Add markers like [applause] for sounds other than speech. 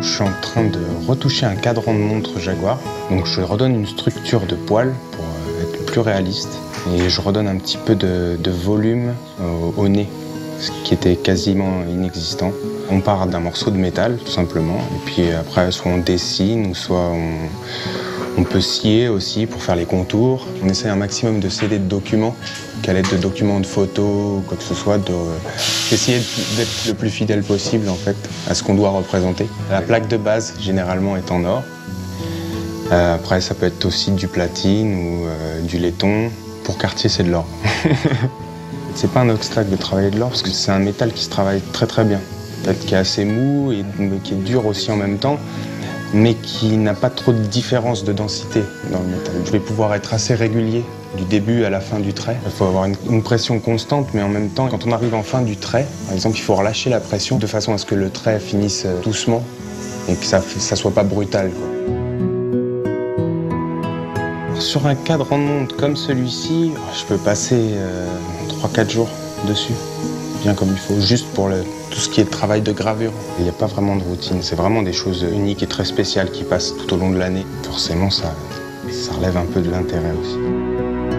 je suis en train de retoucher un cadran de montre Jaguar. Donc je redonne une structure de poil pour euh, être plus réaliste. Et je redonne un petit peu de, volume au nez, ce qui était quasiment inexistant. On part d'un morceau de métal, tout simplement. Et puis après, soit on dessine, ou soit on, on peut scier aussi pour faire les contours. On essaie un maximum de céder de documents, qu'à l'aide de documents de photos, quoi que ce soit, d'essayer d'être le plus fidèle possible en fait à ce qu'on doit représenter. La plaque de base généralement est en or. Euh, après ça peut être aussi du platine ou euh, du laiton. Pour Cartier c'est de l'or. [laughs] c'est pas un obstacle de travailler de l'or parce que c'est un métal qui se travaille très très bien. Peut-être qui est assez mou et qui est dur aussi en même temps mais qui n'a pas trop de différence de densité dans le métal. Je vais pouvoir être assez régulier du début à la fin du trait. Il faut avoir une, pression constante, mais en même temps, quand on arrive en fin du trait, par exemple, il faut relâcher la pression de façon à ce que le trait finisse doucement et que ça ne soit pas brutal. Sur un cadran de montre comme celui-ci, je peux passer euh, 3-4 jours dessus, bien comme il faut, juste pour tout ce qui est travail de gravure. Il n'y a pas vraiment de routine, c'est vraiment des choses uniques et très spéciales qui passent tout au long de l'année. Forcément, ça relève un peu de l'intérêt aussi.